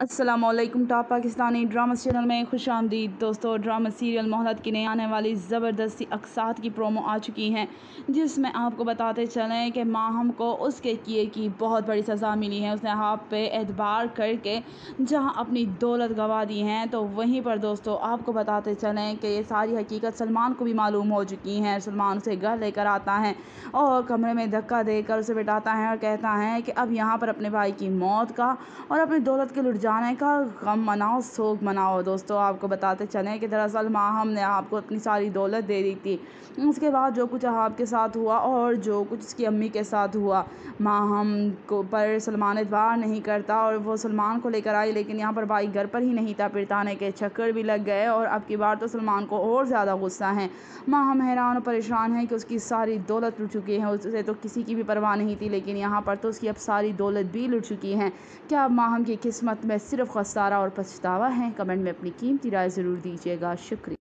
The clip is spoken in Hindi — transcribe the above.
Aslam top Pakistani drama channel में खुश आमदीद। दोस्तों, ड्रामा सीरियल मोहलत की नई आने वाली ज़बरदस्ती अकसात की प्रोमो आ चुकी हैं, जिसमें आपको बताते चलें कि माहम को उसके किए की बहुत बड़ी सज़ा मिली है। उसने आप पे एतबार करके जहाँ अपनी दौलत गंवा दी हैं तो वहीं पर दोस्तों, आपको बताते चलें कि ये सारी हकीकत सलमान को भी मालूम हो चुकी हैं। सलमान उसे घर लेकर आता है और कमरे में धक्का देकर उसे बिठाता है और कहता है कि अब यहाँ पर अपने भाई की मौत का और अपनी दौलत के लुट जाने का गम मनाओ शोक मनाओ। दोस्तों, आपको बताते चलें कि दरअसल माहम ने आपको अपनी सारी दौलत दे दी थी। उसके बाद जो कुछ आपके साथ हुआ और जो कुछ उसकी अम्मी के साथ हुआ, माँ हम को पर सलमान एतबार नहीं करता और वो सलमान को लेकर आई, लेकिन यहाँ पर भाई घर पर ही नहीं था पिरताने के चक्कर भी लग गए और अब की बार तो सलमान को और ज़्यादा गुस्सा है। माहम हैरान और परेशान हैं कि उसकी सारी दौलत लुट चुकी है उससे तो किसी की भी परवाह नहीं थी, लेकिन यहाँ पर तो उसकी अब सारी दौलत भी लुट चुकी है। क्या माहम की किस्मत में सिर्फ़ खसारा और पछतावा है। कमेंट में अपनी कीमती राय ज़रूर दीजिएगा। शुक्रिया।